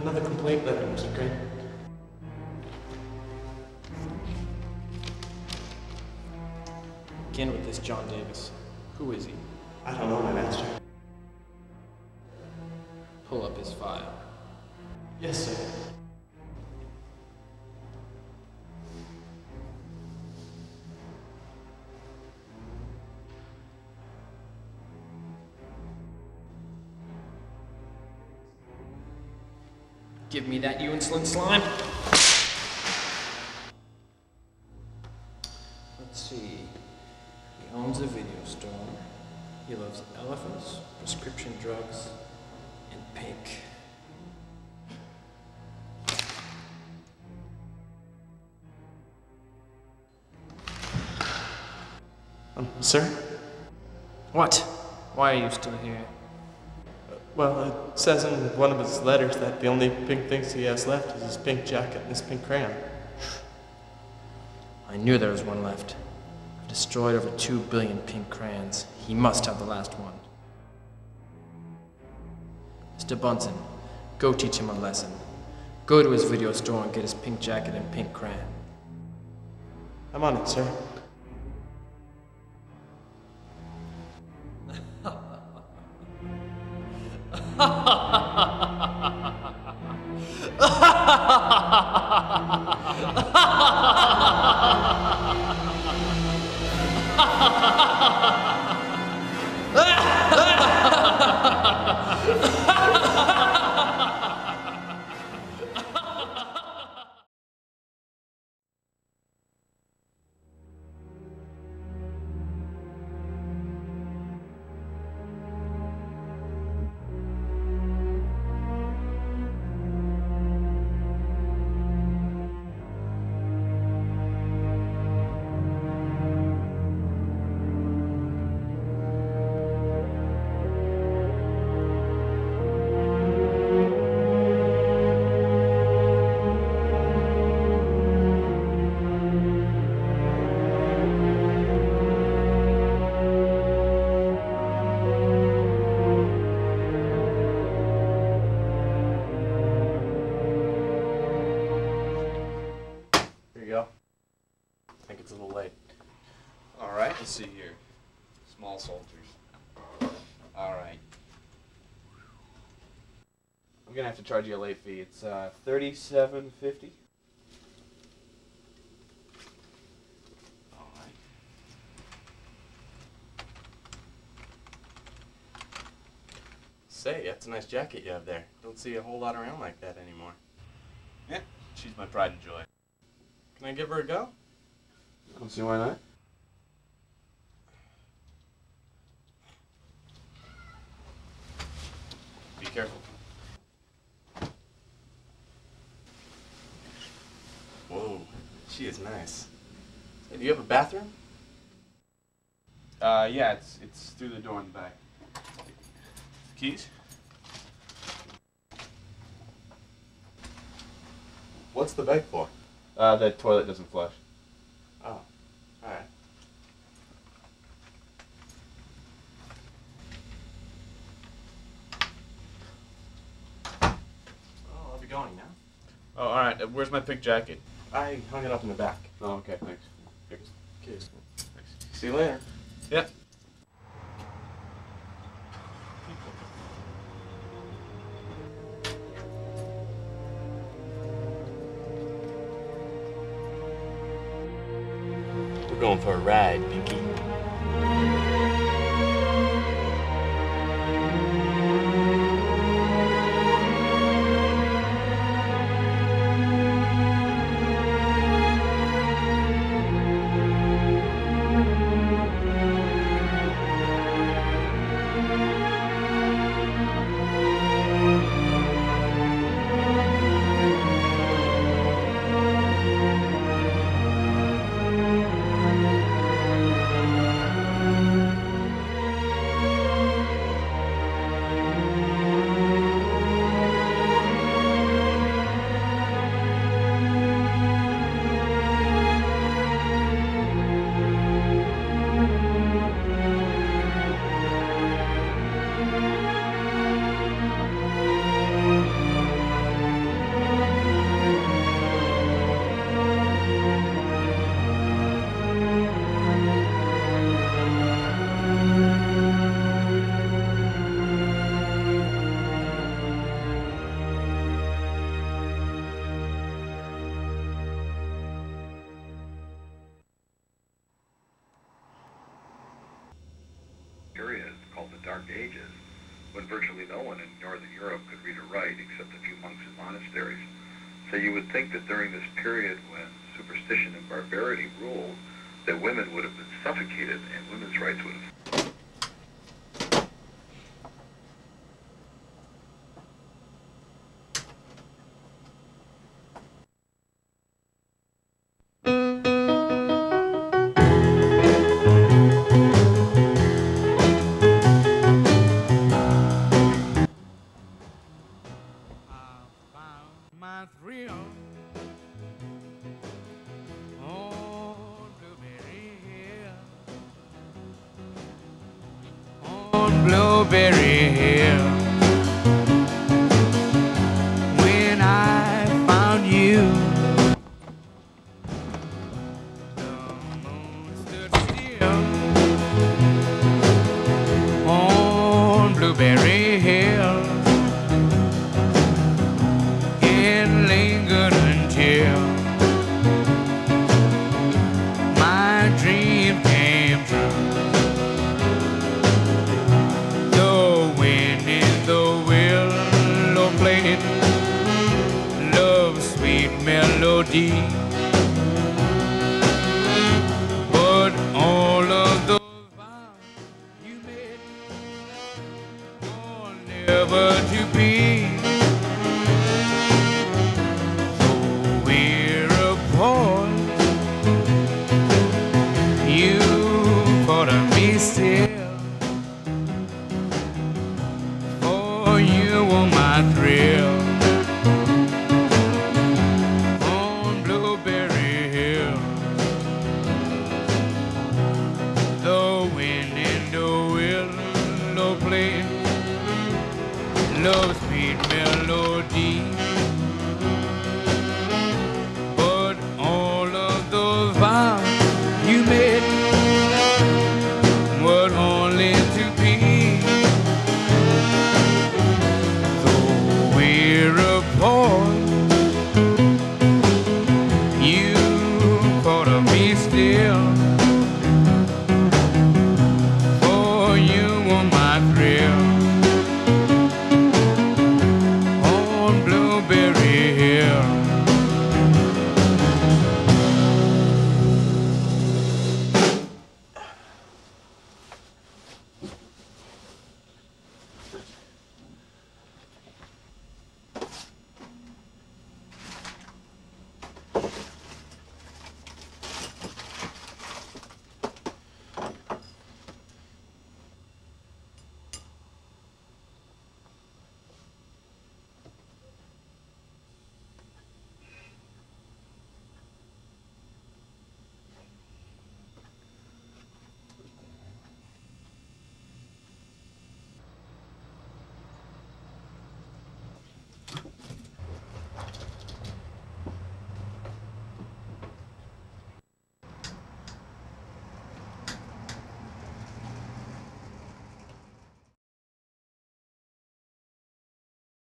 Another complaint letter, Mr. Crane. Again with this John Davis. Who is he? I don't know, my master. Pull up his file. Yes, sir. Give me that, you insulin slime. Let's see. He owns a video store. He loves elephants, prescription drugs, and pink. Um, sir? What? Why are you still here? Well, it says in one of his letters that the only pink things he has left is his pink jacket and his pink crayon. I knew there was one left. I've destroyed over two billion pink crayons. He must have the last one. Mr. Bunsen, go teach him a lesson. Go to his video store and get his pink jacket and pink crayon. I'm on it, sir. Here you let's see here. Small soldiers. All right. I'm gonna have to charge you a late fee. It's uh, thirty-seven fifty. All right. Say, that's a nice jacket you have there. Don't see a whole lot around like that anymore. Yeah, she's my pride and joy. Can I give her a go? I don't see why not. Careful. Whoa, she is nice. Hey, do you have a bathroom? Uh, yeah, it's it's through the door in the back. Keys? What's the bag for? Uh, the toilet doesn't flush. Oh, alright. Oh, I'll be going now. Oh, all right. Uh, where's my pink jacket? I hung it up in the back. Oh, okay. Thanks. Okay. See you later. Yep. We're going for a ride, Pinky. So you would think that during this period when superstition and barbarity ruled, that women would have been suffocated and women's rights would have Blueberry Hill. It lingered until my dream came true. The wind in the willow played love's sweet melody. Never to be.